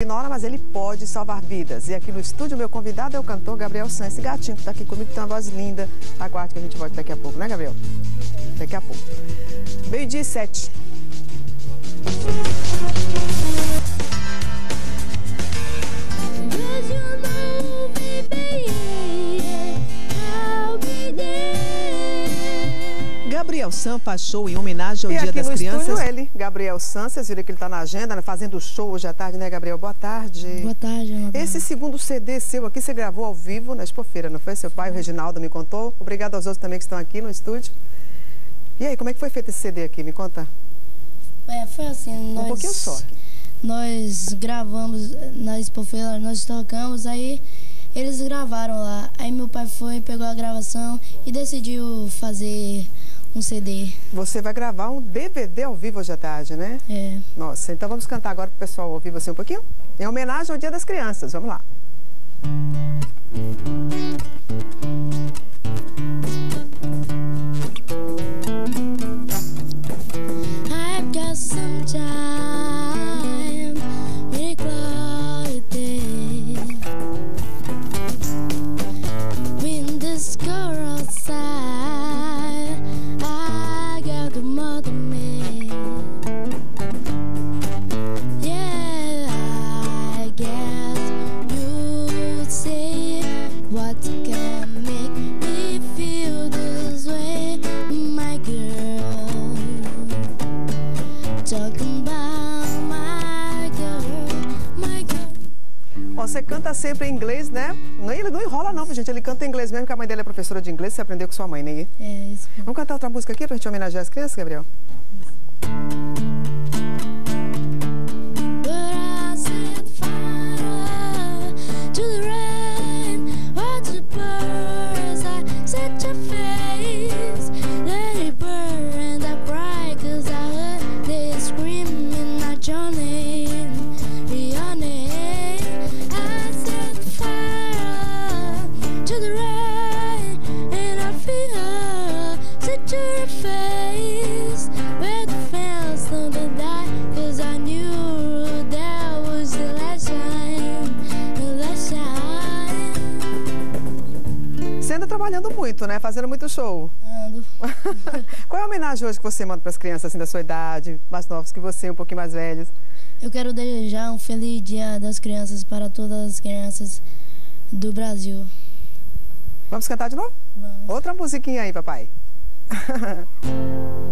ignora, mas ele pode salvar vidas. E aqui no estúdio, meu convidado é o cantor Gabriel Sanz. Esse gatinho que está aqui comigo tem uma voz linda. Aguarde que a gente volta daqui a pouco, né, Gabriel? Daqui a pouco. Meio-dia e sete. Sampa show em homenagem ao e Dia aqui das no Crianças. estúdio ele, Gabriel Sanz, vocês viram que ele está na agenda, né, fazendo show hoje à tarde, né, Gabriel? Boa tarde. Boa tarde, Ana. Esse segundo CD seu aqui, você gravou ao vivo na Expofeira, não foi? Seu pai, o Reginaldo, me contou. Obrigado aos outros também que estão aqui no estúdio. E aí, como é que foi feito esse CD aqui? Me conta. É, foi assim, nós... Um pouquinho só. Nós gravamos na Expofeira, nós tocamos, aí eles gravaram lá. Aí meu pai foi, pegou a gravação e decidiu fazer um CD. Você vai gravar um DVD ao vivo hoje à tarde, né? É. Nossa, então vamos cantar agora pro pessoal ouvir você um pouquinho? Em homenagem ao Dia das Crianças, vamos lá. I've canta sempre em inglês, né? Não, ele não enrola não, gente. Ele canta em inglês mesmo, que a mãe dele é professora de inglês. Você aprendeu com sua mãe, né? É isso. Vamos cantar outra música aqui pra gente homenagear as crianças, Gabriel? But muito, né? Fazendo muito show. Ando. Qual é a homenagem hoje que você manda para as crianças assim da sua idade, mais novos que você, um pouquinho mais velhos? Eu quero desejar um feliz dia das crianças para todas as crianças do Brasil. Vamos cantar de novo? Vamos. Outra musiquinha aí, papai.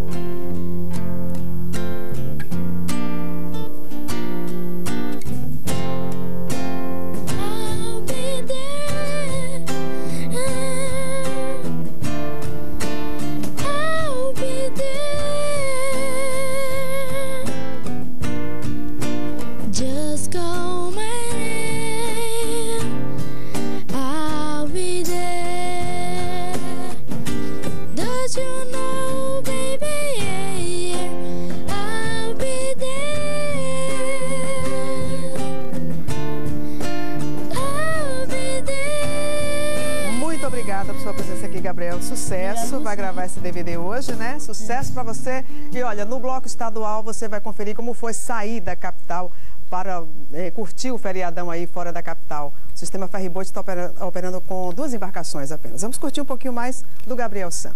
presença aqui, Gabriel. Sucesso. Vai gravar esse DVD hoje, né? Sucesso para você. E olha, no bloco estadual você vai conferir como foi sair da capital para eh, curtir o feriadão aí fora da capital. O sistema Ferryboat está opera- operando com duas embarcações apenas. Vamos curtir um pouquinho mais do Gabriel San.